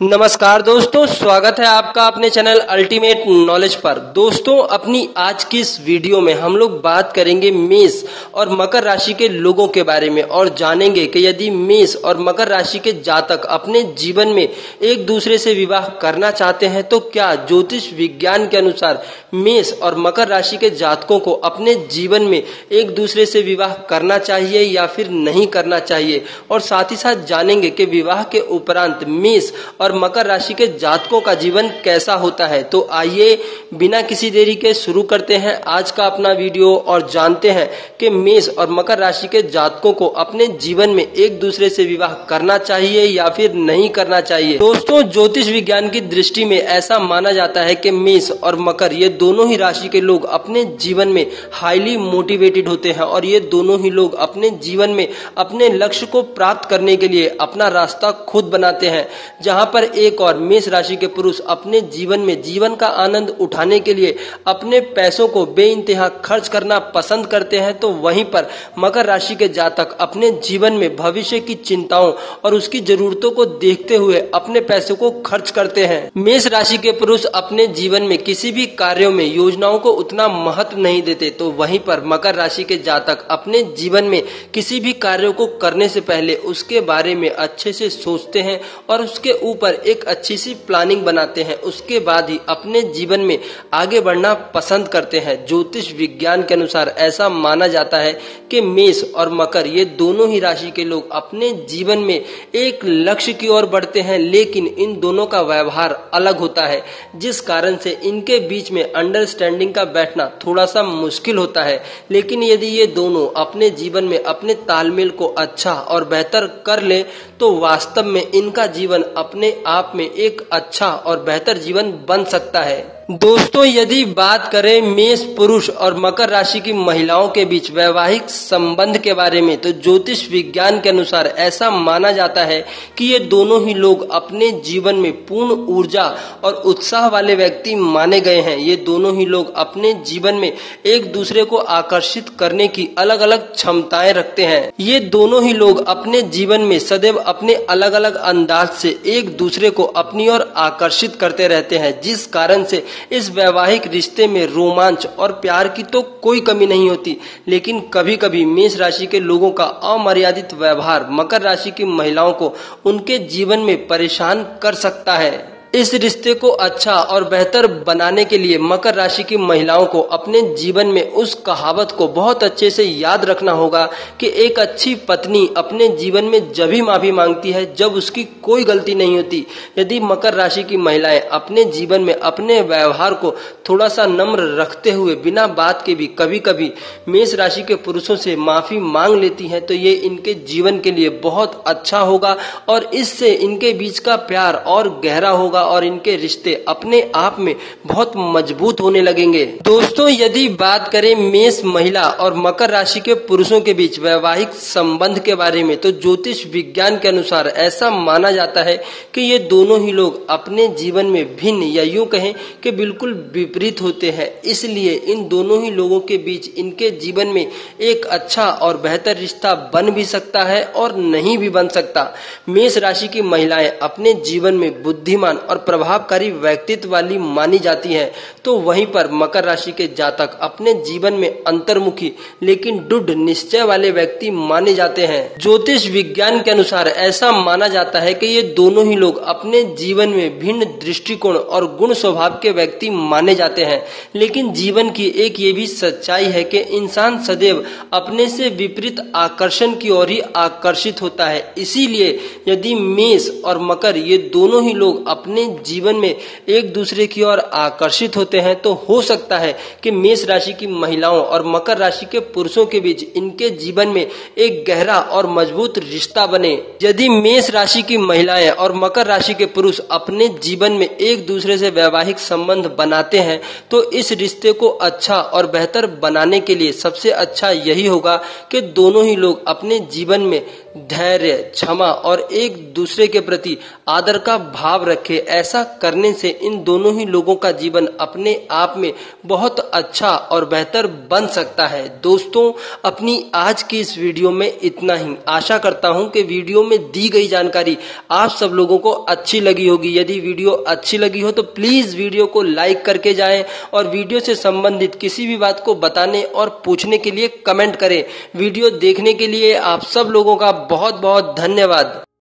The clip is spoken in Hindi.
नमस्कार दोस्तों, स्वागत है आपका अपने चैनल अल्टीमेट नॉलेज पर। दोस्तों, अपनी आज की इस वीडियो में हम लोग बात करेंगे मेष और मकर राशि के लोगों के बारे में और जानेंगे कि यदि मेष और मकर राशि के जातक अपने जीवन में एक दूसरे से विवाह करना चाहते हैं तो क्या ज्योतिष विज्ञान के अनुसार मेष और मकर राशि के जातकों को अपने जीवन में एक दूसरे से विवाह करना चाहिए या फिर नहीं करना चाहिए? और साथ ही साथ जानेंगे कि विवाह के उपरांत मेष और और मकर राशि के जातकों का जीवन कैसा होता है? तो आइए बिना किसी देरी के शुरू करते हैं आज का अपना वीडियो और जानते हैं कि मेष और मकर राशि के जातकों को अपने जीवन में एक दूसरे से विवाह करना चाहिए या फिर नहीं करना चाहिए। दोस्तों, ज्योतिष विज्ञान की दृष्टि में ऐसा माना जाता है कि मेष और मकर, ये दोनों ही राशि के लोग अपने जीवन में हाईली मोटिवेटेड होते हैं और ये दोनों ही लोग अपने जीवन में अपने लक्ष्य को प्राप्त करने के लिए अपना रास्ता खुद बनाते हैं। जहाँ पर पर एक और मेष राशि के पुरुष अपने जीवन में जीवन का आनंद उठाने के लिए अपने पैसों को बेइंतहा खर्च करना पसंद करते हैं तो वहीं पर मकर राशि के जातक अपने जीवन में भविष्य की चिंताओं और उसकी जरूरतों को देखते हुए अपने पैसों को खर्च करते हैं। मेष राशि के पुरुष अपने जीवन में किसी भी कार्यों में योजनाओं को उतना महत्व नहीं देते तो वहीं पर मकर राशि के जातक अपने जीवन में किसी भी कार्यों को करने से पहले उसके बारे में अच्छे से सोचते हैं और उसके ऊपर पर एक अच्छी सी प्लानिंग बनाते हैं। उसके बाद ही अपने जीवन में आगे बढ़ना पसंद करते हैं। ज्योतिष विज्ञान के अनुसार ऐसा माना जाता है कि मेष और मकर ये दोनों ही राशि के लोग अपने जीवन में एक लक्ष्य की ओर बढ़ते हैं, लेकिन इन दोनों का व्यवहार अलग होता है, जिस कारण से इनके बीच में अंडरस्टैंडिंग का बैठना थोड़ा सा मुश्किल होता है। लेकिन यदि ये दोनों अपने जीवन में अपने तालमेल को अच्छा और बेहतर कर ले तो वास्तव में इनका जीवन अपने आप में एक अच्छा और बेहतर जीवन बन सकता है। दोस्तों, यदि बात करें मेष, पुरुष और मकर राशि की महिलाओं के बीच वैवाहिक संबंध के बारे में तो ज्योतिष विज्ञान के अनुसार ऐसा माना जाता है कि ये दोनों ही लोग अपने जीवन में पूर्ण ऊर्जा और उत्साह वाले व्यक्ति माने गए हैं। ये दोनों ही लोग अपने जीवन में एक दूसरे को आकर्षित करने की अलग अलग क्षमताएँ रखते हैं। ये दोनों ही लोग अपने जीवन में सदैव अपने अलग अलग अंदाज से एक दूसरे को अपनी ओर आकर्षित करते रहते हैं, जिस कारण से इस वैवाहिक रिश्ते में रोमांच और प्यार की तो कोई कमी नहीं होती, लेकिन कभी कभी मेष राशि के लोगों का अमर्यादित व्यवहार मकर राशि की महिलाओं को उनके जीवन में परेशान कर सकता है। इस रिश्ते को अच्छा और बेहतर बनाने के लिए मकर राशि की महिलाओं को अपने जीवन में उस कहावत को बहुत अच्छे से याद रखना होगा कि एक अच्छी पत्नी अपने जीवन में जब ही माफ़ी मांगती है जब उसकी कोई गलती नहीं होती। यदि मकर राशि की महिलाएँ अपने जीवन में अपने व्यवहार को थोड़ा सा नम्र रखते हुए बिना बात के भी कभी कभी मेष राशि के पुरुषों से माफ़ी मांग लेती हैं तो ये इनके जीवन के लिए बहुत अच्छा होगा और इससे इनके बीच का प्यार और गहरा होगा। होगा और इनके रिश्ते अपने आप में बहुत मज़बूत होने लगेंगे। दोस्तों, यदि बात करें मेष महिला और मकर राशि के पुरुषों के बीच वैवाहिक संबंध के बारे में तो ज्योतिष विज्ञान के अनुसार ऐसा माना जाता है कि ये दोनों ही लोग अपने जीवन में भिन्न या यूँ कहें कि बिल्कुल विपरीत होते हैं। इसलिए इन दोनों ही लोगों के बीच इनके जीवन में एक अच्छा और बेहतर रिश्ता बन भी सकता है और नहीं भी बन सकता। मेष राशि की महिलाएँ अपने जीवन में बुद्धिमान और प्रभावकारी व्यक्तित्व वाली मानी जाती है। तो वहीं पर मकर राशि के जातक अपने जीवन में अंतर्मुखी, लेकिन दुढ़ निश्चय वाले व्यक्ति माने जाते हैं। ज्योतिष विज्ञान के अनुसार ऐसा माना जाता है कि ये दोनों ही लोग अपने जीवन में भिन्न दृष्टिकोण और गुण स्वभाव के व्यक्ति माने जाते हैं। लेकिन जीवन की एक ये भी सच्चाई है कि इंसान सदैव अपने से विपरीत आकर्षण की ओर ही आकर्षित होता है। इसीलिए यदि मेष और मकर ये दोनों ही लोग अपने अपने जीवन में एक दूसरे की ओर आकर्षित होते हैं तो हो सकता है कि मेष राशि की महिलाओं और मकर राशि के पुरुषों के बीच इनके जीवन में एक गहरा और मज़बूत रिश्ता बने। यदि मेष राशि की महिलाएँ और मकर राशि के पुरुष अपने जीवन में एक दूसरे से वैवाहिक संबंध बनाते हैं तो इस रिश्ते को अच्छा और बेहतर बनाने के लिए सबसे अच्छा यही होगा कि दोनों ही लोग अपने जीवन में धैर्य, क्षमा और एक दूसरे के प्रति आदर का भाव रखे। ऐसा करने से इन दोनों ही लोगों का जीवन अपने आप में बहुत अच्छा और बेहतर बन सकता है। दोस्तों, अपनी आज की इस वीडियो में इतना ही। आशा करता हूँ कि वीडियो में दी गई जानकारी आप सब लोगों को अच्छी लगी होगी। यदि वीडियो अच्छी लगी हो तो प्लीज़ वीडियो को लाइक करके जाएँ और वीडियो से संबंधित किसी भी बात को बताने और पूछने के लिए कमेंट करें। वीडियो देखने के लिए आप सब लोगों का बहुत बहुत धन्यवाद।